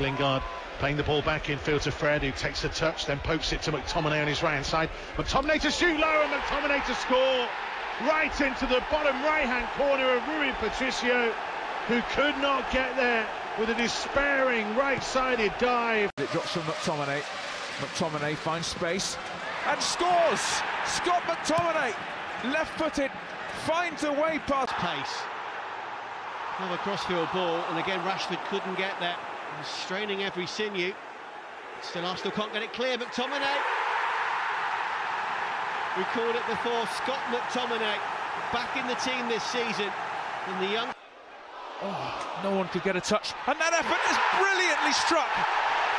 Lingard playing the ball back in field to Fred, who takes the touch, then pokes it to McTominay on his right hand side. McTominay to shoot low and McTominay to score right into the bottom right hand corner of Rui Patricio, who could not get there with a despairing right sided dive. It drops from McTominay. McTominay finds space and scores! Scott McTominay, left footed, finds a way past pace. Another crossfield ball, and again Rashford couldn't get there. He's straining every sinew. Still Arsenal can't get it clear. But McTominay. We called it before. Scott McTominay back in the team this season. And the young. Oh, no one could get a touch. And that effort is brilliantly struck.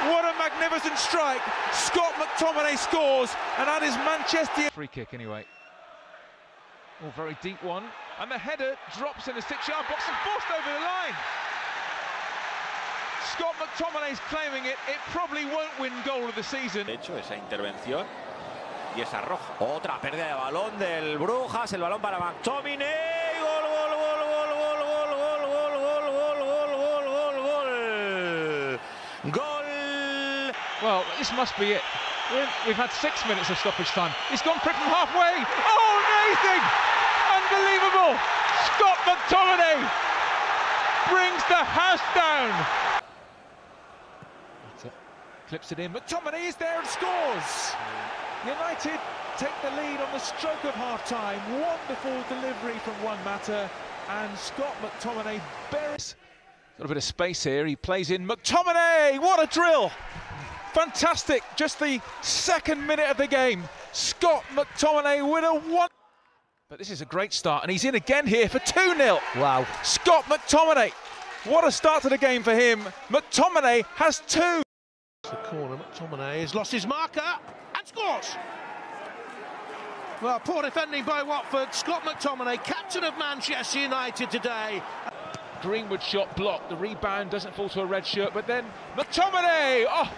What a magnificent strike. Scott McTominay scores, and that is Manchester. Free kick, anyway. Oh, very deep one. And the header drops in the six yard box and forced over the line. Scott McTominay is claiming it. It probably won't win goal of the season. De hecho esa intervención y esa roja. Otra pérdida de balón del Brujas, el balón para McTominay. Gol, gol, gol, gol, gol, gol, gol, gol, gol, gol, gol, gol, gol, gol. Gol. Well, this must be it. We've had six minutes of stoppage time. He's gone quick from halfway. Oh, Nathan! Unbelievable! Scott McTominay brings the house down. Clips it in. McTominay is there and scores. United take the lead on the stroke of half time. Wonderful delivery from Juan Mata and Scott McTominay buries. Got a bit of space here. He plays in McTominay. What a drill! Fantastic. Just the second minute of the game. Scott McTominay with a one. But this is a great start, and he's in again here for 2 0. Wow. Scott McTominay. What a start to the game for him. McTominay has two. The corner, McTominay has lost his marker and scores. Well, poor defending by Watford. Scott McTominay, captain of Manchester United today. Greenwood shot blocked. The rebound doesn't fall to a red shirt, but then McTominay. Oh,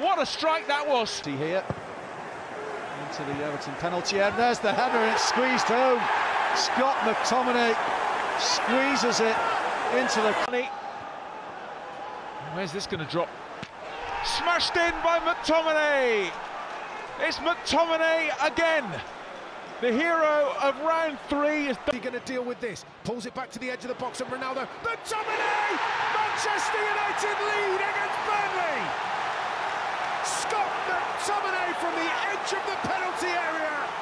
what a strike that was. Here into the Everton penalty, and there's the header, and it's squeezed home. Scott McTominay squeezes it into the. Net. Where's this going to drop? Smashed in by McTominay. It's McTominay again. The hero of round three is going to deal with this. Pulls it back to the edge of the box, and Ronaldo. McTominay! Manchester United lead against Burnley. Scott McTominay from the edge of the penalty area